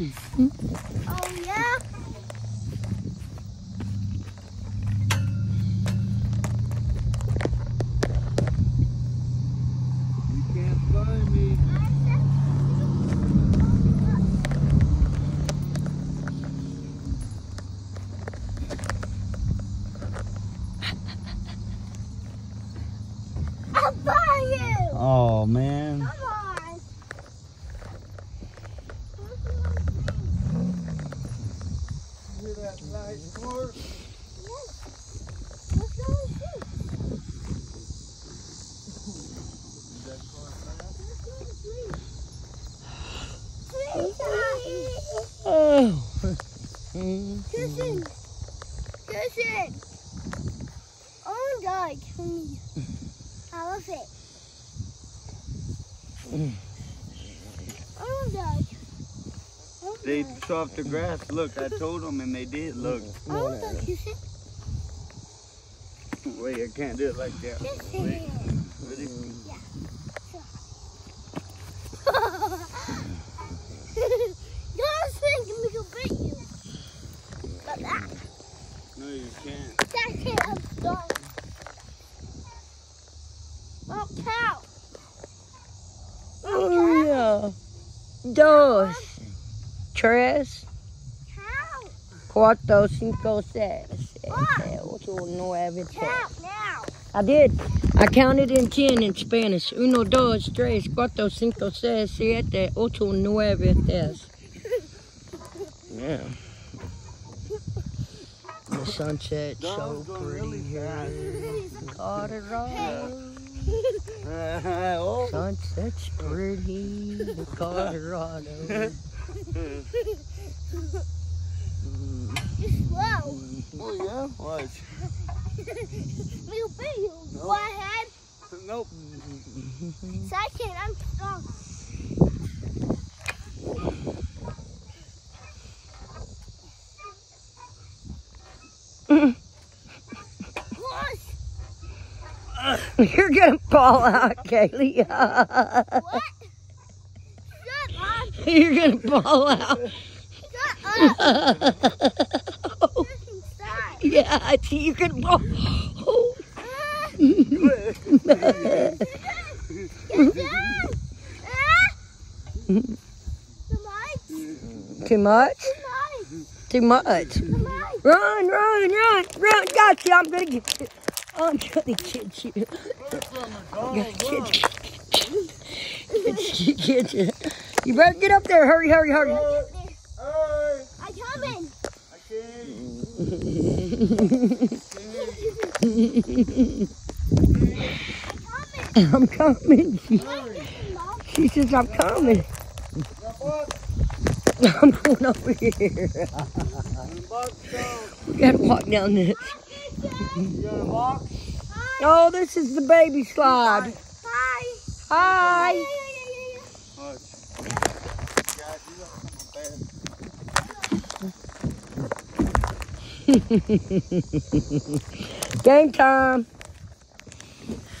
Oh, yeah? You can't find me. I'll buy you. Oh man. Come on. Hear that nice squirt? Let's go and see. Let's go and see. Please, Oh. Listen. Listen. Oh, God. Elephant. Oh, God. Oh, They God. soft the grass. Look, I told them and they did. Look. Mm-hmm. Oh, God. Listen. Wait, I can't do it like that. Wait. Ready? Don't think can beat you. But that, No, you can't. that's it. I'm done. Oh, cow. Oh, yeah. Dos, tres, cuatro, cinco, seis, siete, ocho, nueve, Cow. ten. I did. I counted in ten in Spanish. Uno, dos, tres, cuatro, cinco, seis, siete, ocho, nueve, diez. Yeah. The sunset's so pretty really here in Colorado. Oh. Sunset's pretty in Colorado. Mm. Oh yeah. Watch. We'll beat you. Go. Nope. Second, I'm strong. Push. You're gonna fall out, Kaelee. What? Shut up. You're gonna fall out. Shut up. Yeah, I see you're gonna fall. Oh. Too much. Too much? Too much. Too much. Too much. Run, run, run, run. Got you. I'm gonna get you. I'm gonna get you. I'm gonna get you. Get you, get you. You better get up there. Hurry, hurry, hurry. I'm coming. I can't. I'm coming. I'm coming. She, says I'm coming. I'm going over here. We gotta walk down this. You got a box? Oh, this is the baby slide. Hi. Hi. Game time.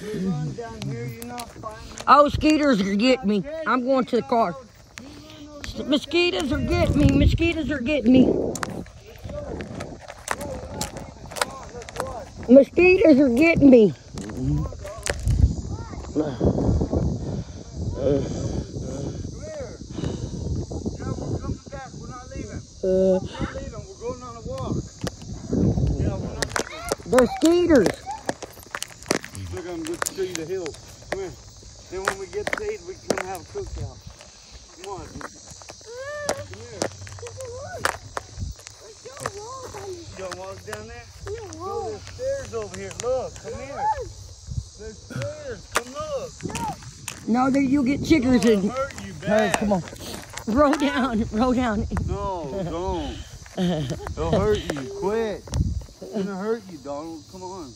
You run down here, you're not finding Oh, mosquitoes are getting me. I'm going to the car. Mosquitoes are getting me. Mosquitoes are getting me. Mosquitoes are getting me. Come here. Yeah, we're coming back. We're not leaving. Uh, We're not leaving. We're going on a walk. Yeah, we're not leaving. they're skeeters. Look, I'm going to show you the hill. Come here. Then when we get paid, we can come have a cookout. Come on. Come here. You don't walk down there? Go, there's stairs over here. Look, come here. There's stairs. Come look. No, there you'll get chiggers It'll and. hurt you Hey, bad. come on. Roll down. Roll down. No, don't. It'll hurt you. Quit. It's gonna hurt you, Donald. Come on.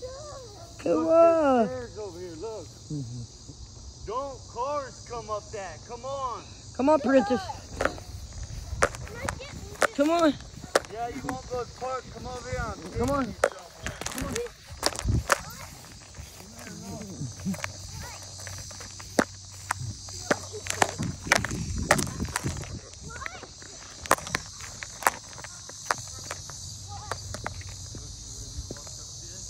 Come Look, on. there's stairs over here. Look. Don't cars come up that. Come on. Come on, princess. Come on. Yeah, you won't go to the park. Come over here. Come on. Oh, I'm so tired. Bubby, you stay right there, boy, right here.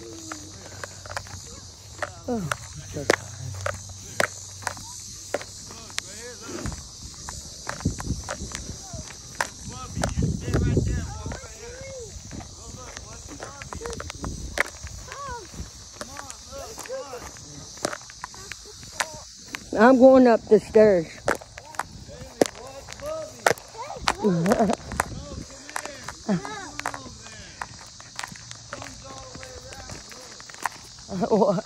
Oh, look, what's Bubby? Look, look. I'm going up the stairs. Bailey, what's Bubby? No, come here. What's going on over there? Comes all the way around. Look. What?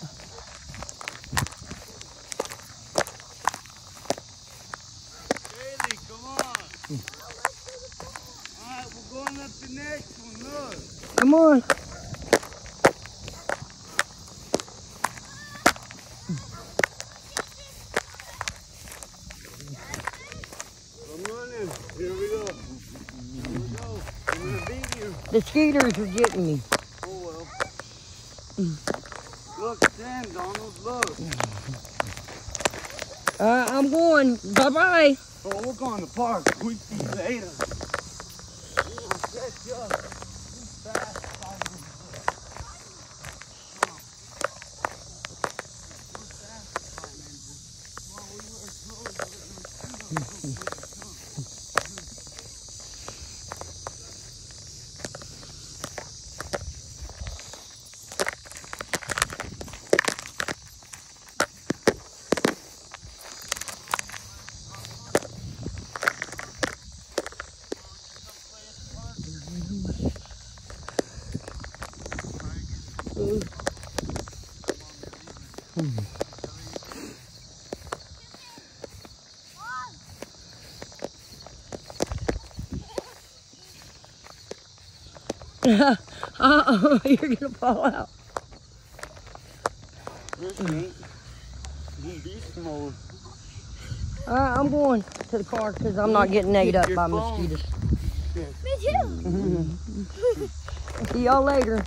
Bailey, come on. All right, we're going up the next one. Look. Come on. Come on. Here we go. Here we go. I'm gonna beat you. The skeeters are getting me. Oh well. Look, stand, Donald. Look. Uh, I'm going. Bye bye Oh, we're going to the park. We see later. You up. You on. You're fast, Fire Ninja. Come on, we were close. We're gonna shoot 'em. Come on. Uh-oh, you're gonna fall out. This ain't. In beast mode. Uh, I'm going to the car because I'm not getting ate up by mosquitoes. Me too. See y'all later.